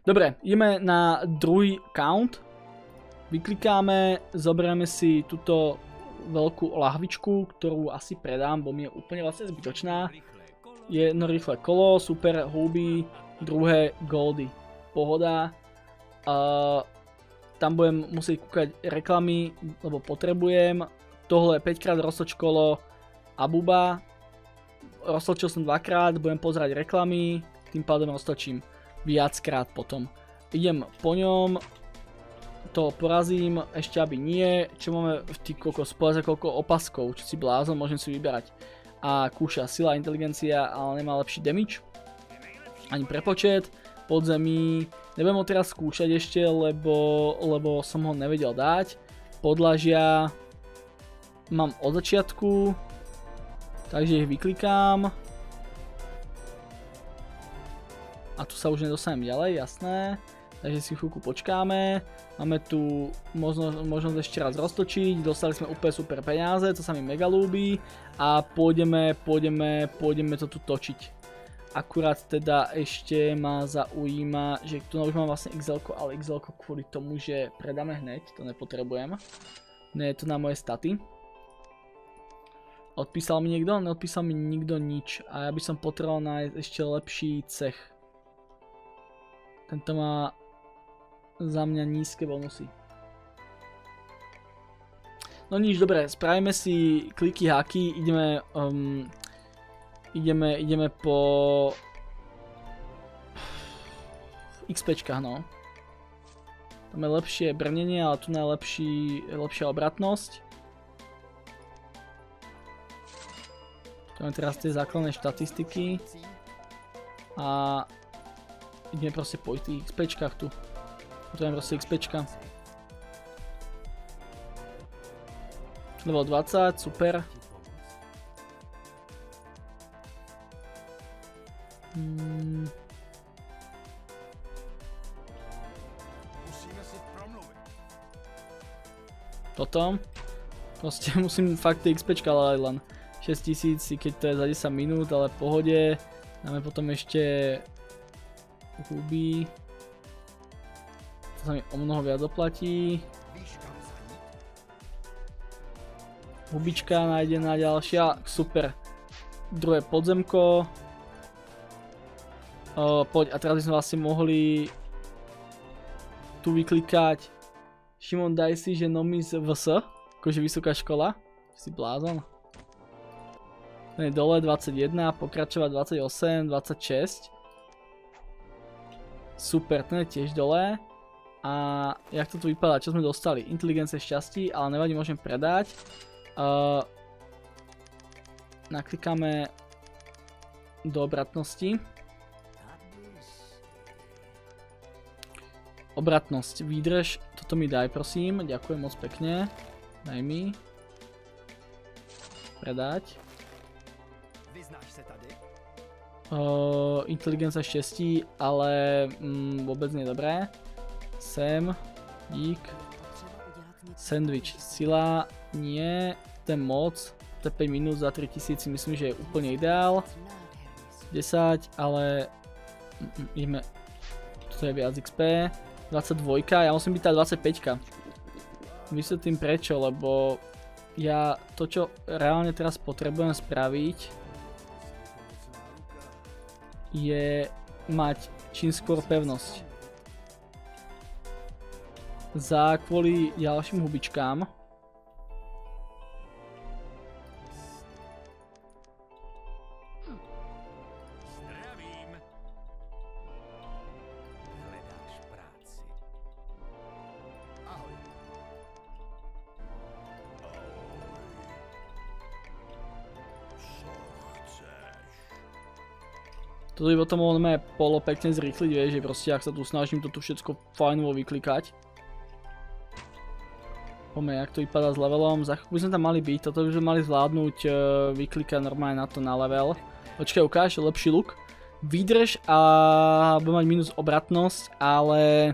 Dobre, ideme na druhý count. Vyklikáme, zoberieme si túto veľkú lahvičku, ktorú asi predám, bo mi je úplne vlastne zbytočná. Jedno rýchle kolo, super huby, druhé goldy. Pohoda. Tam budem musieť kúkať reklamy, lebo potrebujem. Tohle 5 krát roztočkolo Abuba. Roztočil som dvakrát, budem pozerať reklamy, tým pádom roztočím viackrát potom. Idem po ňom, to porazím, ešte aby nie. Čo máme v tých koľko spoleze, koľko opaskov, čo si blázon, môžem si vyberať. A kúša sila, inteligencia, ale nemá lepší damage. Ani prepočet, podzemí, Nebudem ho teraz skúšať ešte, lebo, lebo som ho nevedel dať. Podlažia mám od začiatku, takže ich vyklikám. A tu sa už nedostanem ďalej, jasné. Takže si chvíľku počkáme. Máme tu možnosť, ešte raz roztočiť. Dostali sme úplne super peniaze, to sa mi mega ľúbi. A pôjdeme, pôjdeme, pôjdeme to tu točiť. Akurát teda ešte ma zaujíma, že tu už mám vlastne XL, ale XL kvôli tomu, že predáme hneď, to nepotrebujem. Nie je to na moje staty. Odpísal mi niekto? Neodpísal mi nikto nič a ja by som potreboval nájsť ešte lepší cech. Tento má za mňa nízke bonusy. No nič, dobre, spravíme si kliky haky, ideme um, Ideme, ideme po... XPčkách, no. Tam je lepšie brnenie, ale tu je lepší, lepšia obratnosť. Tu máme teraz tie základné štatistiky. A ideme proste po tých XPčkách tu. Potrebujem proste XPčka. Level 20, super. Hmm. Toto. Proste musím fakt tie XPčka ale len 6000, keď to je za 10 minút, ale v pohode. Dáme potom ešte huby. To sa mi o mnoho viac oplatí. Hubička nájdená ďalšia, super. Druhé podzemko. Uh, poď, a teraz by sme vlastne mohli tu vyklikať Šimon daj si, že nomis VS, akože vysoká škola, si blázon. Dole 21, pokračovať 28, 26. Super, ten je tiež dole. A jak to tu vypadá, čo sme dostali? Inteligence šťastí, ale nevadí, môžem predať. Uh, naklikáme do obratnosti. Obratnosť, výdrž, toto mi daj prosím, ďakujem moc pekne. Daj mi. Predať. Uh, inteligencia šťastí, ale mm, vôbec nie dobré. Sem, dík. Sandwich, sila, nie, ten moc, to je 5 minút za 3000 myslím, že je úplne ideál. 10, ale mm, mm, ideme, toto je viac XP. 22, ja musím byť tá 25. Vysvetlím prečo, lebo ja to, čo reálne teraz potrebujem spraviť, je mať čím skôr pevnosť. Za kvôli ďalším hubičkám Toto by potom mohlo polo pekne zrýchliť, vieš, že proste ak sa tu snažím toto všetko fajnovo vyklikať. Poďme, jak to vypadá s levelom, za chvíľu sme tam mali byť, toto by sme mali zvládnuť uh, vyklikať normálne na to na level. Počkaj, ukáž, lepší look. Vydrž a bude mať minus obratnosť, ale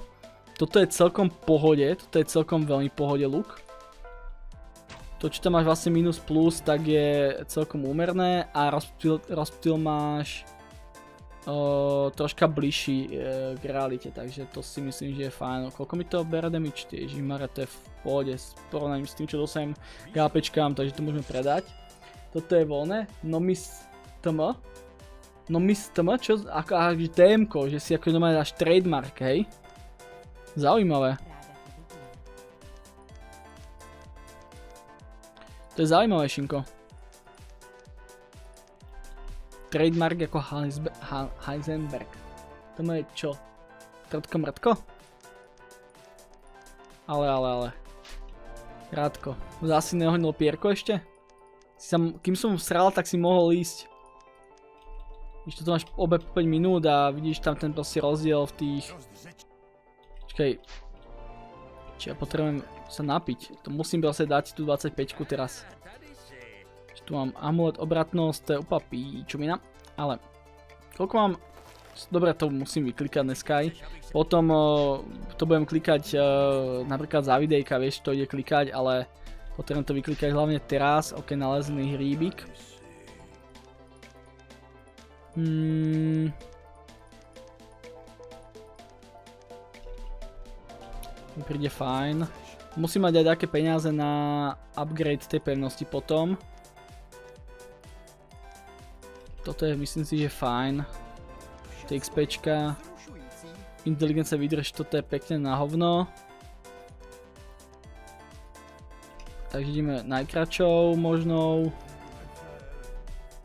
toto je celkom pohode, toto je celkom veľmi pohode look. To, čo tam máš vlastne minus plus, tak je celkom úmerné a rozptyl, rozptyl máš troška bližší e, k realite, takže to si myslím, že je fajn. Koľko mi to bere damage? Ježišmarja, to je v pohode s porovnaním s tým, čo dosajem KPčkám, takže to môžeme predať. Toto je voľné. No mis TM. No mis TM, čo? Ako, ako TM, že si ako normálne dáš trademark, hej? Zaujímavé. To je zaujímavé, Šinko trademark ako Heisenberg. To je čo? Krátko mrtko? Ale, ale, ale. Krátko. Zasi neohnil pierko ešte? Si sa, kým som sral, tak si mohol ísť. Ešte tu máš obe 5 minút a vidíš tam ten proste rozdiel v tých... Počkej. Či ja potrebujem sa napiť. To musím proste dať tú 25 teraz. Tu mám amulet obratnosť, to je úplná píčumina. Ale koľko mám... Dobre, to musím vyklikať dneska aj. Potom to budem klikať napríklad za videjka, vieš, to ide klikať, ale potrebujem to vyklikať hlavne teraz. Ok, nalezený hríbik. Hmm. Mi príde fajn. Musím mať aj také peniaze na upgrade tej pevnosti potom. Toto je, myslím si, že fajn. TXPčka. Inteligencia vydrž, toto je pekne na hovno. Takže ideme najkračou možnou.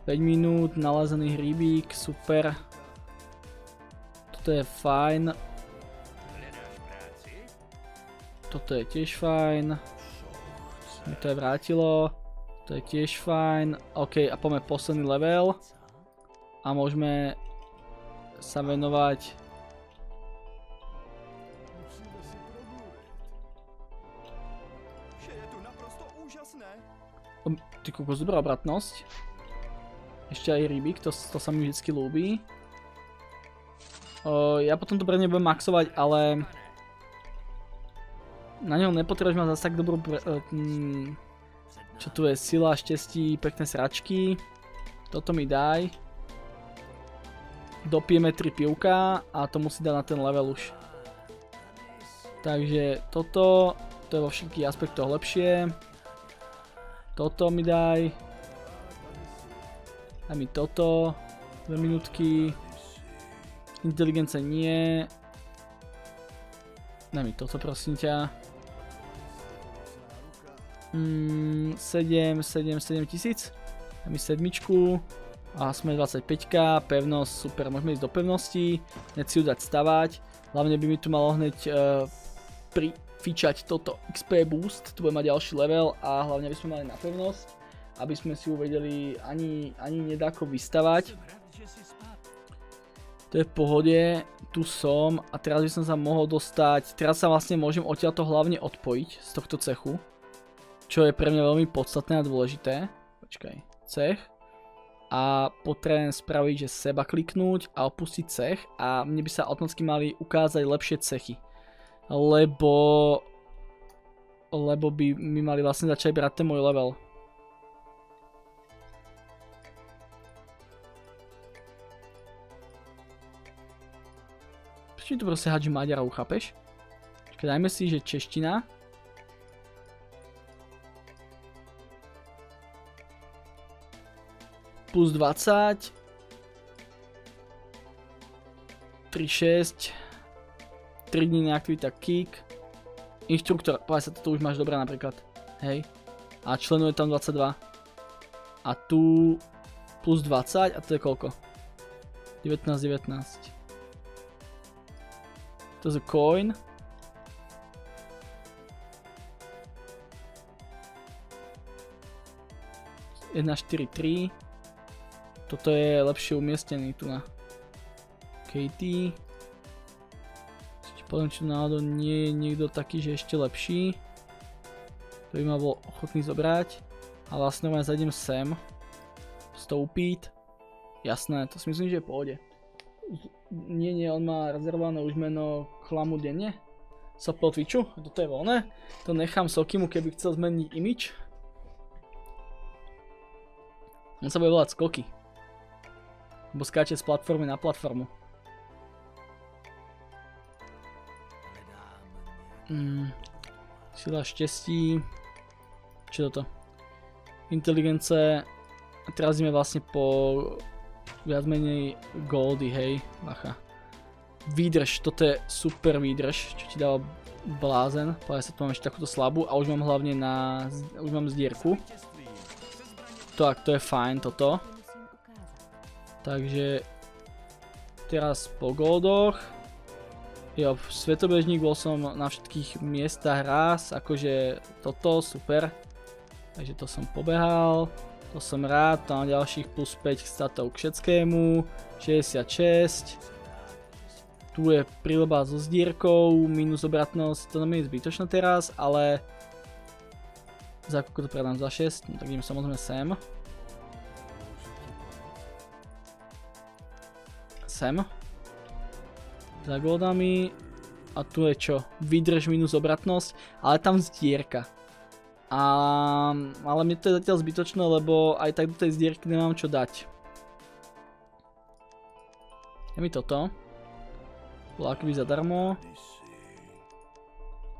5 minút, nalazený hríbík, super. Toto je fajn. Toto je tiež fajn. Mi to je vrátilo. To je tiež fajn. OK, a poďme posledný level a môžeme sa venovať Ty kokos, dobrá obratnosť. Ešte aj rybík, to, sa mi vždycky ľúbi. Ja potom to pre nebudem maxovať, ale... Na ňom nepotrebuješ mať zase tak dobrú... Mm, čo tu je? Sila, štestí, pekné sračky. Toto mi daj dopijeme 3 pivka a to musí dať na ten level už. Takže toto, to je vo všetkých aspektoch lepšie. Toto mi daj. Daj mi toto. 2 minútky. Inteligence nie. Daj mi toto prosím ťa. Mm, 7, 7, 7 tisíc. Daj mi sedmičku. A sme 25k, pevnosť, super, môžeme ísť do pevnosti, hneď si ju dať stavať. Hlavne by mi tu malo hneď uh, prifičať toto XP boost, tu bude mať ďalší level a hlavne by sme mali na pevnosť, aby sme si ju vedeli ani nedáko vystavať. To je v pohode, tu som a teraz by som sa mohol dostať, teraz sa vlastne môžem odtiaľto hlavne odpojiť z tohto cechu, čo je pre mňa veľmi podstatné a dôležité. Počkaj, cech a potrebujem spraviť, že seba kliknúť a opustiť cech a mne by sa automaticky mali ukázať lepšie cechy. Lebo lebo by mi mali vlastne začať brať ten môj level. Prečo tu proste hádži Maďarov, chápeš? Čiže dajme si, že čeština plus 20 3, 6 3 dní neaktivita kick. Inštruktor, povedz sa, toto už máš dobré napríklad. Hej. A členuje tam 22 a tu plus 20 a to je koľko? 19, 19 to je coin. 1, 4, 3 toto je lepšie umiestnený tu na KT. Poviem, či náhodou nie je niekto taký, že ešte lepší. To by ma bol ochotný zobrať. A vlastne ma zajdem sem. Stoupít. Jasné, to si myslím, že je v pohode. Nie, nie, on má rezervované už meno chlamu denne. Sopel Twitchu, toto je voľné. To nechám Sokimu, keby chcel zmeniť imič. On sa bude volať Skoky. Lebo skáče z platformy na platformu. Mm, sila šťastí. Čo toto? Inteligence. Ideme vlastne po viac menej goldy, hej, bacha. Výdrž, toto je super výdrž, čo ti dáva blázen. Povedať sa tu mám ešte takúto slabú a už mám hlavne na, už mám zdierku. Tak, to je fajn toto. Takže teraz po goldoch. Jo, svetobežník bol som na všetkých miestach raz, akože toto, super. Takže to som pobehal, to som rád, tam ďalších plus 5 statov k všetkému, 66. Tu je prílba so zdírkou, minus obratnosť, to nám je zbytočné teraz, ale za koľko to predám za 6, no tak idem samozrejme sem. Sem za goldami. A tu je čo? Vydrž minus obratnosť, ale tam zdierka. A, ale mne to je zatiaľ zbytočné, lebo aj tak do tej zdierky nemám čo dať. Je mi toto. Bolo zadarmo.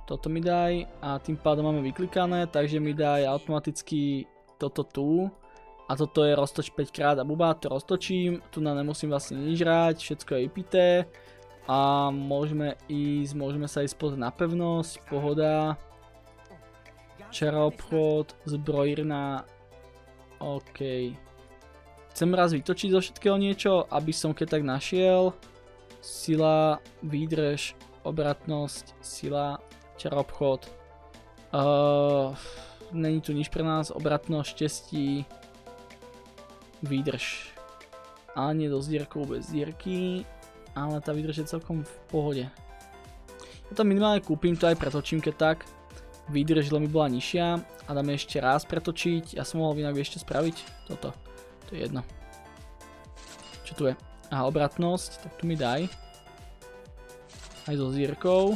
Toto mi daj a tým pádom máme vyklikané, takže mi daj automaticky toto tu. A toto je roztoč 5 krát a buba, to roztočím. Tu nám nemusím vlastne nič hrať, všetko je vypité a môžeme ísť, môžeme sa ísť pozrieť na pevnosť, pohoda, čara obchod, zbrojírna, OK. Chcem raz vytočiť zo všetkého niečo, aby som keď tak našiel, sila, výdrž, obratnosť, sila, čara obchod, uh, není tu nič pre nás, obratnosť, šťastí, výdrž. A nie do zdierkou bez dierky, ale tá výdrž je celkom v pohode. Ja to minimálne kúpim, to aj pretočím keď tak. Výdrž mi bola nižšia a dáme ešte raz pretočiť. Ja som mohol inak ešte spraviť toto. To je jedno. Čo tu je? Aha, obratnosť, tak tu mi daj. Aj so zírkou.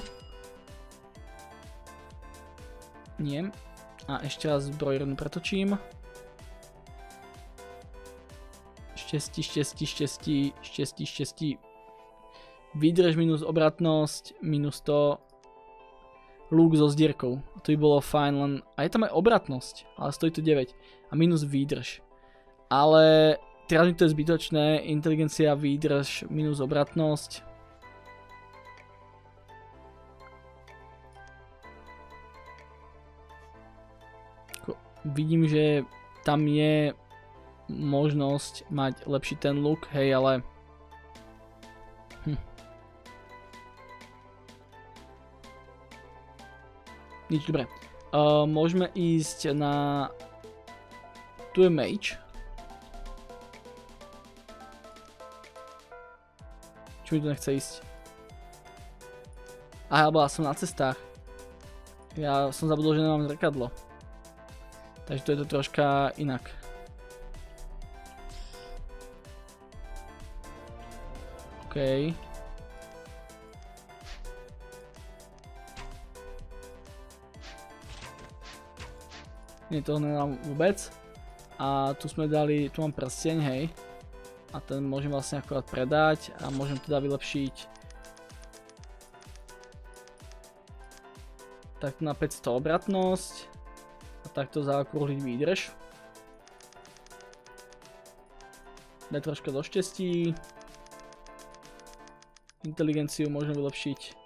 Nie. A ešte raz zbrojrnu pretočím. Šťastí, šťastí, šťastí, šťastí, šťastí. Výdrž minus obratnosť, minus to. Lúk so zdierkou. To by bolo fajn, len... A je tam aj obratnosť, ale stojí tu 9. A minus výdrž. Ale teraz mi to je zbytočné. Inteligencia, výdrž, minus obratnosť. Vidím, že tam je možnosť mať lepší ten look, hej, ale Nič, dobre. Uh, môžeme ísť na... Tu je mage. Čo mi tu nechce ísť? Aha, alebo ja som na cestách. Ja som zabudol, že nemám zrkadlo. Takže tu je to troška inak. OK. Nie, to nemám vôbec. A tu sme dali, tu mám prsteň, hej. A ten môžem vlastne akorát predať a môžem teda vylepšiť takto na 500 obratnosť a takto zaokrúhliť výdrž. Daj troška do štestí. Inteligenciu môžem vylepšiť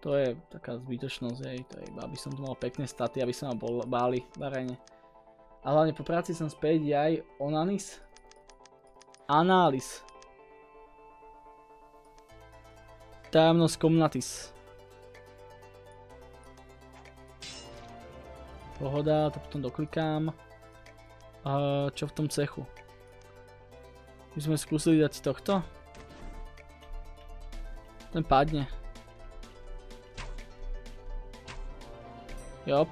to je taká zbytočnosť, hej, to je iba, aby som tu mal pekné staty, aby sa ma báli v. A hlavne po práci som späť aj Onanis. Analis. Tajomnosť komnatis. Pohoda, to potom doklikám. Čo v tom cechu? My sme skúsili dať tohto? Ten padne. Jop.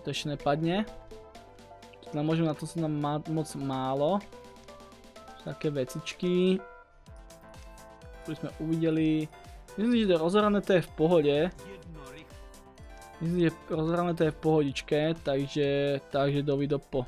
To ešte nepadne. Nám môžeme, na to sa nám moc málo. Také vecičky. Tu sme uvideli. Myslím že rozhrané to je v pohode. Myslím, že rozhrané to je v pohodičke, takže, takže dovido po.